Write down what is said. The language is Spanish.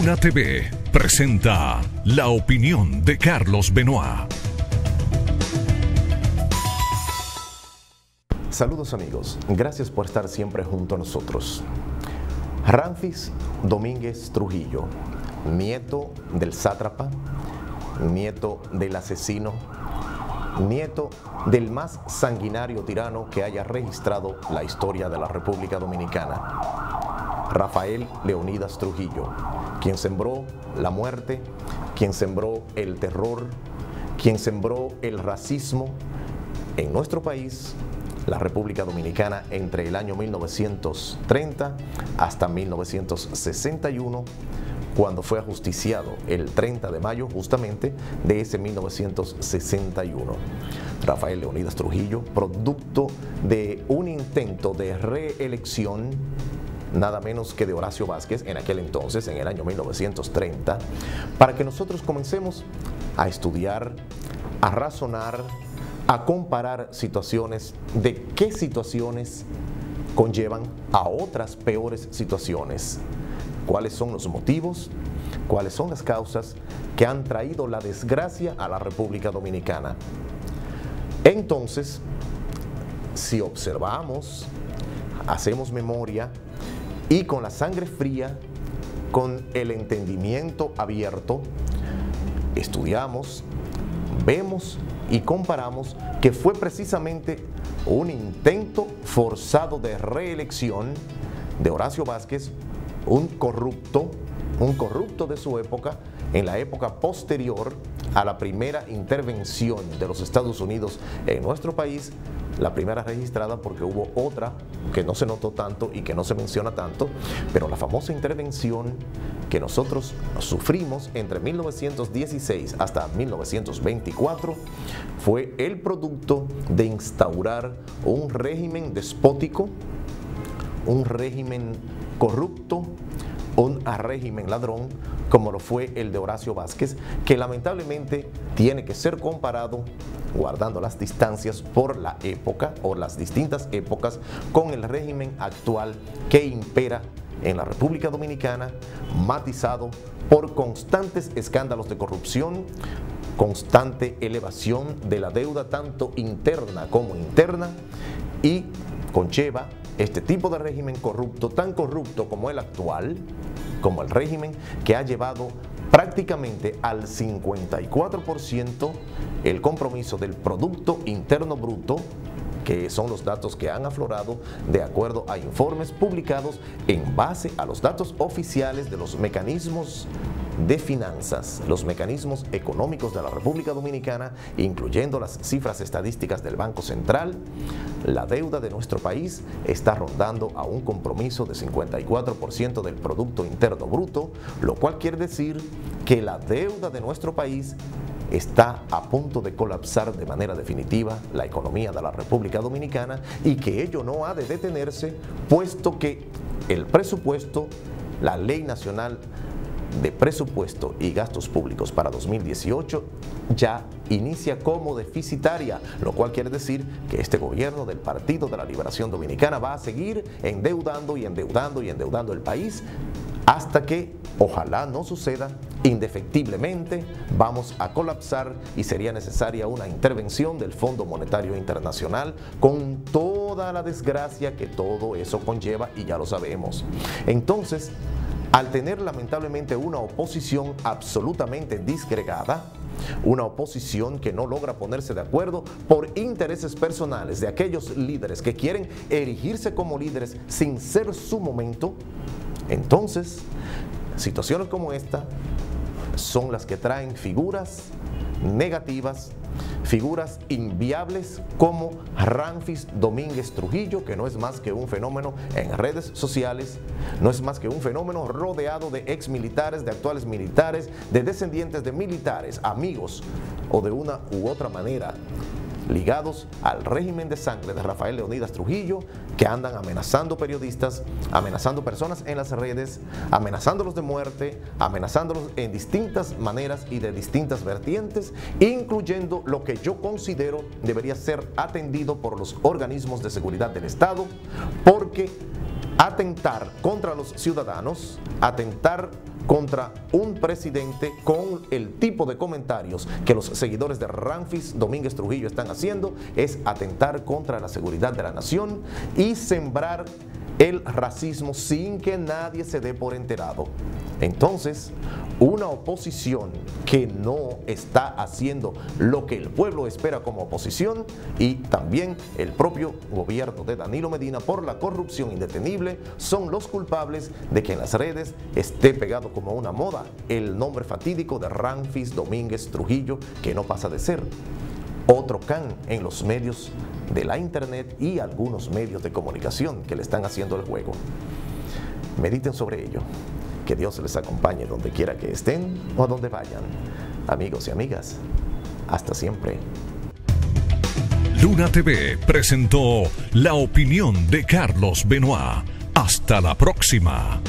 Luna TV presenta la opinión de Carlos Benoit. Saludos amigos, gracias por estar siempre junto a nosotros. Ramfis Domínguez Trujillo, nieto del sátrapa, nieto del asesino, nieto del más sanguinario tirano que haya registrado la historia de la República Dominicana, Rafael Leonidas Trujillo, quien sembró la muerte, quien sembró el terror, quien sembró el racismo en nuestro país, la República Dominicana, entre el año 1930 hasta 1961 cuando fue ajusticiado el 30 de mayo justamente de ese 1961. Rafael Leonidas Trujillo, producto de un intento de reelección nada menos que de Horacio Vázquez en aquel entonces, en el año 1930, para que nosotros comencemos a estudiar, a razonar, a comparar situaciones, de qué situaciones conllevan a otras peores situaciones cuáles son los motivos, cuáles son las causas que han traído la desgracia a la República Dominicana. Entonces, si observamos, hacemos memoria y con la sangre fría, con el entendimiento abierto, estudiamos, vemos y comparamos que fue precisamente un intento forzado de reelección de Horacio Vázquez un corrupto, un corrupto de su época, en la época posterior a la primera intervención de los Estados Unidos en nuestro país, la primera registrada porque hubo otra que no se notó tanto y que no se menciona tanto, pero la famosa intervención que nosotros sufrimos entre 1916 hasta 1924 fue el producto de instaurar un régimen despótico, un régimen corrupto, un régimen ladrón, como lo fue el de Horacio Vázquez, que lamentablemente tiene que ser comparado, guardando las distancias por la época o las distintas épocas, con el régimen actual que impera en la República Dominicana, matizado por constantes escándalos de corrupción, constante elevación de la deuda tanto interna como interna y conlleva este tipo de régimen corrupto, tan corrupto como el actual, como el régimen que ha llevado prácticamente al 54% el compromiso del Producto Interno Bruto son los datos que han aflorado de acuerdo a informes publicados en base a los datos oficiales de los mecanismos de finanzas, los mecanismos económicos de la República Dominicana, incluyendo las cifras estadísticas del Banco Central, la deuda de nuestro país está rondando a un compromiso de 54% del Producto Interno Bruto, lo cual quiere decir que la deuda de nuestro país está a punto de colapsar de manera definitiva la economía de la República Dominicana y que ello no ha de detenerse, puesto que el presupuesto, la ley nacional de presupuesto y gastos públicos para 2018 ya inicia como deficitaria, lo cual quiere decir que este gobierno del Partido de la Liberación Dominicana va a seguir endeudando y endeudando y endeudando el país hasta que, ojalá no suceda, indefectiblemente vamos a colapsar y sería necesaria una intervención del Fondo Monetario Internacional con toda la desgracia que todo eso conlleva y ya lo sabemos. Entonces, al tener lamentablemente una oposición absolutamente disgregada, una oposición que no logra ponerse de acuerdo por intereses personales de aquellos líderes que quieren erigirse como líderes sin ser su momento, entonces situaciones como esta son las que traen figuras negativas figuras inviables como Ramfis Domínguez Trujillo, que no es más que un fenómeno en redes sociales, no es más que un fenómeno rodeado de ex militares, de actuales militares, de descendientes de militares, amigos o de una u otra manera ligados al régimen de sangre de Rafael Leonidas Trujillo, que andan amenazando periodistas, amenazando personas en las redes, amenazándolos de muerte, amenazándolos en distintas maneras y de distintas vertientes, incluyendo lo que yo considero debería ser atendido por los organismos de seguridad del Estado, porque atentar contra los ciudadanos, atentar contra un presidente con el tipo de comentarios que los seguidores de Ramfis Domínguez Trujillo están haciendo, es atentar contra la seguridad de la nación y sembrar el racismo sin que nadie se dé por enterado. Entonces, una oposición que no está haciendo lo que el pueblo espera como oposición y también el propio gobierno de Danilo Medina por la corrupción indetenible son los culpables de que en las redes esté pegado como una moda el nombre fatídico de Ramfis Domínguez Trujillo que no pasa de ser otro can en los medios de la internet y algunos medios de comunicación que le están haciendo el juego. Mediten sobre ello. Que Dios les acompañe donde quiera que estén o donde vayan. Amigos y amigas, hasta siempre. Luna TV presentó la opinión de Carlos Benoit. Hasta la próxima.